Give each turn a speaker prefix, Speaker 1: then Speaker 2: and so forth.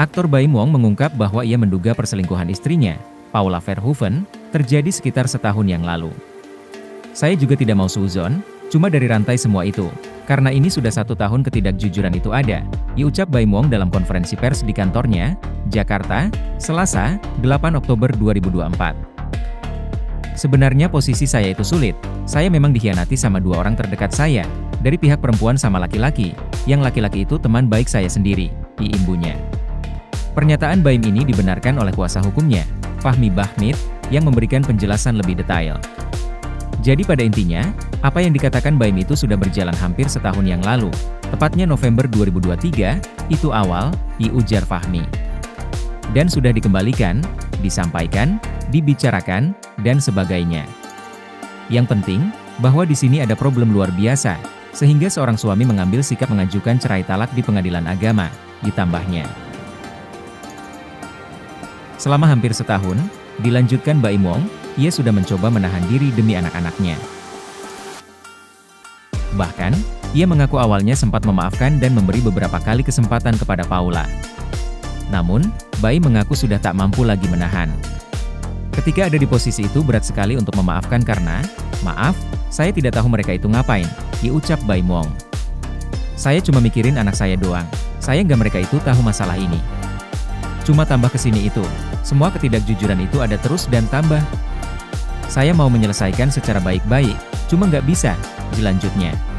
Speaker 1: Aktor Baim Wong mengungkap bahwa ia menduga perselingkuhan istrinya, Paula Verhoeven, terjadi sekitar setahun yang lalu. Saya juga tidak mau suzon, cuma dari rantai semua itu. Karena ini sudah satu tahun ketidakjujuran itu ada, diucap Baim Wong dalam konferensi pers di kantornya, Jakarta, Selasa, 8 Oktober 2024. Sebenarnya posisi saya itu sulit, saya memang dikhianati sama dua orang terdekat saya, dari pihak perempuan sama laki-laki, yang laki-laki itu teman baik saya sendiri, diimbunya. Pernyataan Baim ini dibenarkan oleh kuasa hukumnya, Fahmi Bahmid, yang memberikan penjelasan lebih detail. Jadi pada intinya, apa yang dikatakan Baim itu sudah berjalan hampir setahun yang lalu, tepatnya November 2023, itu awal, diujar Fahmi. Dan sudah dikembalikan, disampaikan, dibicarakan, dan sebagainya. Yang penting, bahwa di sini ada problem luar biasa, sehingga seorang suami mengambil sikap mengajukan cerai talak di pengadilan agama, ditambahnya. Selama hampir setahun, dilanjutkan Mbak Imong, ia sudah mencoba menahan diri demi anak-anaknya. Bahkan, ia mengaku awalnya sempat memaafkan dan memberi beberapa kali kesempatan kepada Paula. Namun, Bayi mengaku sudah tak mampu lagi menahan. Ketika ada di posisi itu berat sekali untuk memaafkan karena, maaf, saya tidak tahu mereka itu ngapain, diucap Bayi Mong. Saya cuma mikirin anak saya doang, saya nggak mereka itu tahu masalah ini. Cuma tambah ke sini itu, semua ketidakjujuran itu ada terus dan tambah. Saya mau menyelesaikan secara baik-baik, cuma nggak bisa, dilanjutnya.